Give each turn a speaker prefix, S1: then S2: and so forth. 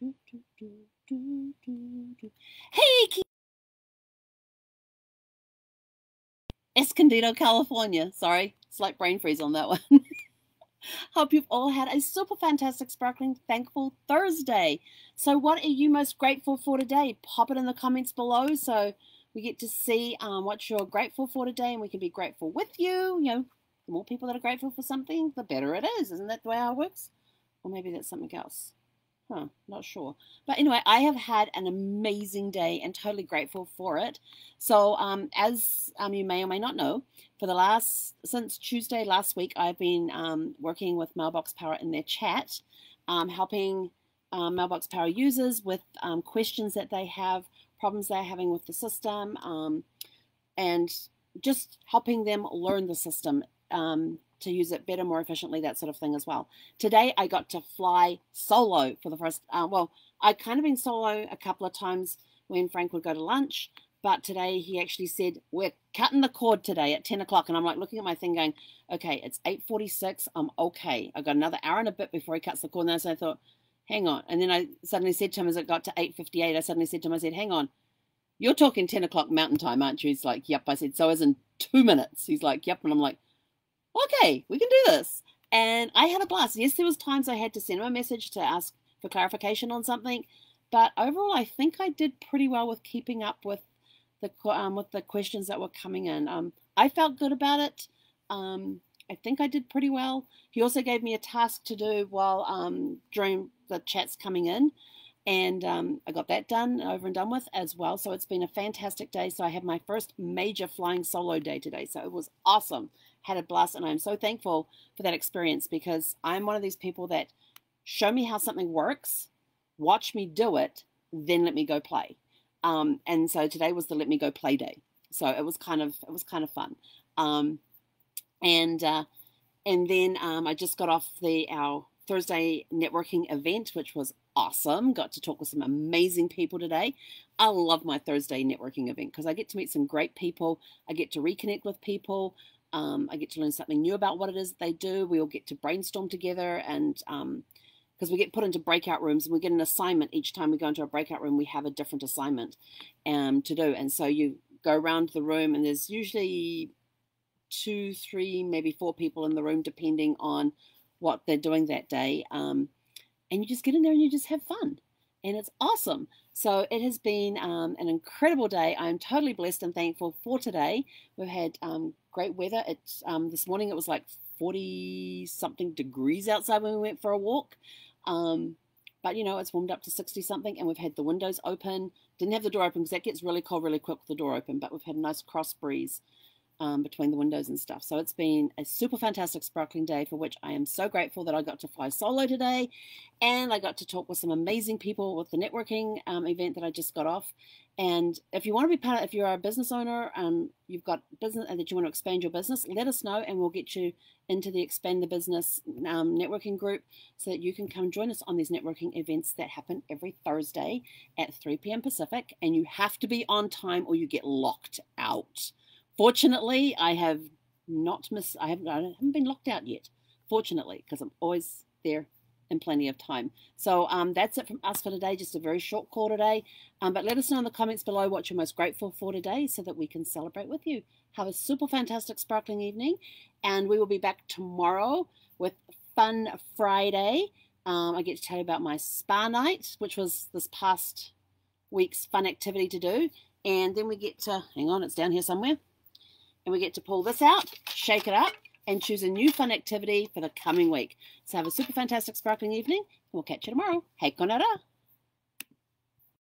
S1: Hey, Escondido, California. Sorry, slight brain freeze on that one. Hope you've all had a super fantastic, sparkling, thankful Thursday. So, what are you most grateful for today? Pop it in the comments below so we get to see um, what you're grateful for today and we can be grateful with you. You know, the more people that are grateful for something, the better it is. Isn't that the way it works? Or maybe that's something else. Huh, not sure. But anyway, I have had an amazing day and totally grateful for it. So, um, as um, you may or may not know, for the last, since Tuesday last week, I've been um, working with Mailbox Power in their chat, um, helping um, Mailbox Power users with um, questions that they have, problems they're having with the system, and just helping them learn the system um, to use it better, more efficiently, that sort of thing as well. Today, I got to fly solo for the first. Uh, well, I'd kind of been solo a couple of times when Frank would go to lunch, but today he actually said we're cutting the cord today at 10 o'clock, and I'm like looking at my thing, going, okay, it's 8:46. I'm okay. i've got another hour and a bit before he cuts the cord, and so I thought, hang on. And then I suddenly said to him as it got to 8:58, I suddenly said to him, I said, hang on. You're talking 10 o'clock mountain time, aren't you? He's like, yep. I said, so as in two minutes. He's like, yep. And I'm like, okay, we can do this. And I had a blast. Yes, there was times I had to send him a message to ask for clarification on something, but overall, I think I did pretty well with keeping up with the um, with the questions that were coming in. Um, I felt good about it. Um, I think I did pretty well. He also gave me a task to do while um, during the chats coming in, and um, I got that done over and done with as well. So it's been a fantastic day. So I have my first major flying solo day today. So it was awesome had a blast, and I'm so thankful for that experience because I'm one of these people that show me how something works, watch me do it, then let me go play. Um, and so today was the let me go play day. So it was kind of it was kind of fun. Um, and uh, and then um, I just got off the our Thursday networking event, which was awesome. Got to talk with some amazing people today. I love my Thursday networking event because I get to meet some great people. I get to reconnect with people. Um, I get to learn something new about what it is they do. We all get to brainstorm together and because um, we get put into breakout rooms and we get an assignment each time we go into a breakout room, we have a different assignment um, to do. And so you go around the room and there's usually two, three, maybe four people in the room, depending on what they're doing that day. Um, and you just get in there and you just have fun. And it's awesome. So it has been um, an incredible day. I'm totally blessed and thankful for today. We've had um, great weather. It's um, this morning it was like 40 something degrees outside when we went for a walk. Um, but you know, it's warmed up to 60 something and we've had the windows open. Didn't have the door open because that gets really cold really quick with the door open, but we've had a nice cross breeze um, between the windows and stuff. So it's been a super fantastic sparkling day for which I am so grateful that I got to fly solo today and I got to talk with some amazing people with the networking um, event that I just got off. And if you want to be part of, if you're a business owner, um, you've got business and that you want to expand your business, let us know and we'll get you into the Expand the Business um, networking group so that you can come join us on these networking events that happen every Thursday at 3 p.m. Pacific. And you have to be on time or you get locked out. Fortunately, I have not missed, I haven't, I haven't been locked out yet, fortunately, because I'm always there in plenty of time. So um, that's it from us for today. Just a very short call today. Um, but let us know in the comments below what you're most grateful for today so that we can celebrate with you. Have a super fantastic sparkling evening. And we will be back tomorrow with Fun Friday. Um, I get to tell you about my spa night, which was this past week's fun activity to do. And then we get to, hang on, it's down here somewhere and we get to pull this out, shake it up, and choose a new fun activity for the coming week. So have a super fantastic sparkling evening. We'll catch you tomorrow. Hey, konara.